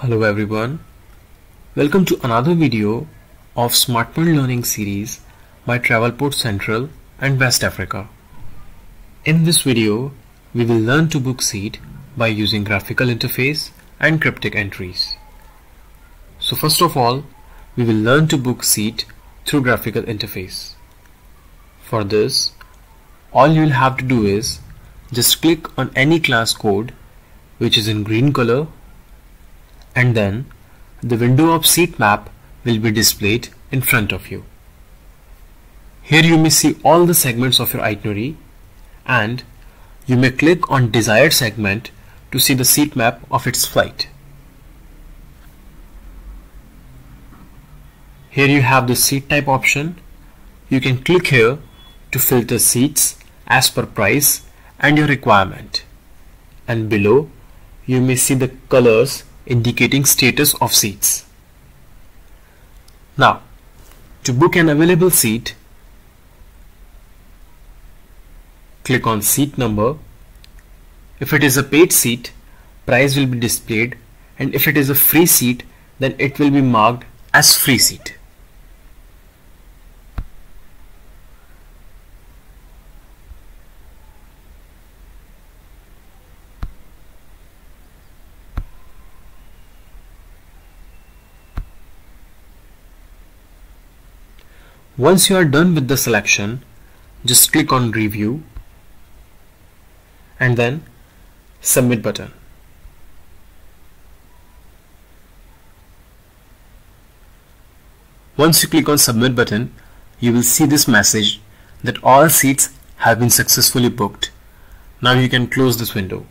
Hello everyone. Welcome to another video of SmartPoint Learning series by Travelport Central and West Africa. In this video, we will learn to book seat by using graphical interface and cryptic entries. So first of all, we will learn to book seat through graphical interface. For this, all you will have to do is just click on any class code which is in green color and then the window of seat map will be displayed in front of you. Here you may see all the segments of your itinerary and you may click on desired segment to see the seat map of its flight. Here you have the seat type option. You can click here to filter seats as per price and your requirement. And below you may see the colors indicating status of seats. Now, to book an available seat, click on seat number. If it is a paid seat, price will be displayed and if it is a free seat, then it will be marked as free seat. Once you are done with the selection, just click on review and then submit button. Once you click on submit button, you will see this message that all seats have been successfully booked. Now you can close this window.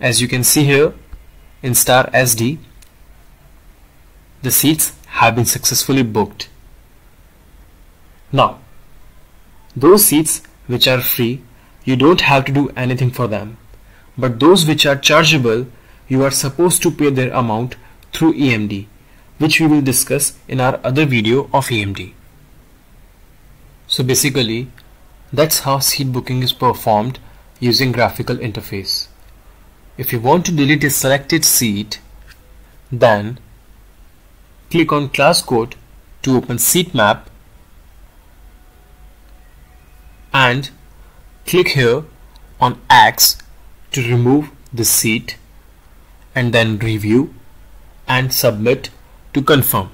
As you can see here in star SD, the seats have been successfully booked. Now, those seats which are free, you don't have to do anything for them. But those which are chargeable, you are supposed to pay their amount through EMD, which we will discuss in our other video of EMD. So basically, that's how seat booking is performed using graphical interface. If you want to delete a selected seat, then Click on class code to open seat map and click here on X to remove the seat and then review and submit to confirm.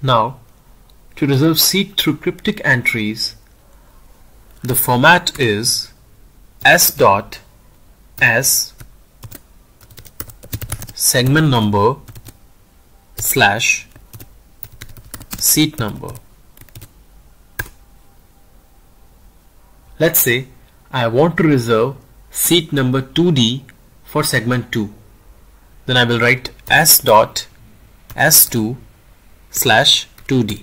Now to reserve seat through cryptic entries the format is s dot s segment number slash seat number. Let's say I want to reserve seat number 2D for segment 2. Then I will write s dot s2 slash 2D.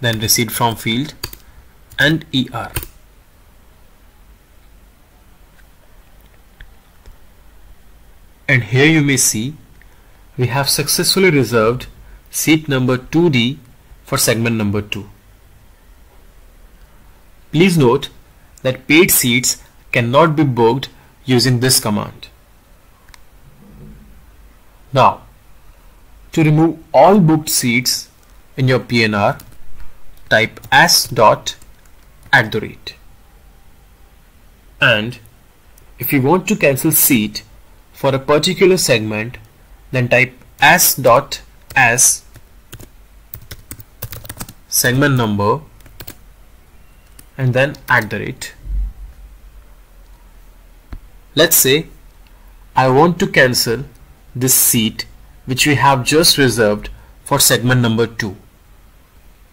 Then receipt from field and ER. And here you may see we have successfully reserved seat number 2D for segment number 2. Please note that paid seats cannot be booked using this command. Now, to remove all booked seats in your PNR, type s dot at the rate. And if you want to cancel seat, for a particular segment then type s dot s segment number and then at the rate. Let's say I want to cancel this seat which we have just reserved for segment number 2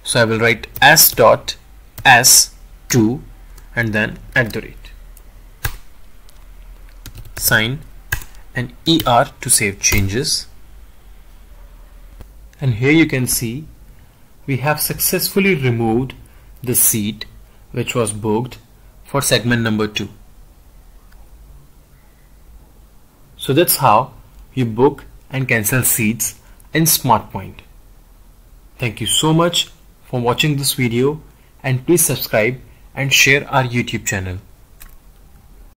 so I will write s dot s2 and then at the rate. Sign and ER to save changes. And here you can see we have successfully removed the seat which was booked for segment number 2 so that's how you book and cancel seats in SmartPoint. Thank you so much for watching this video and please subscribe and share our YouTube channel.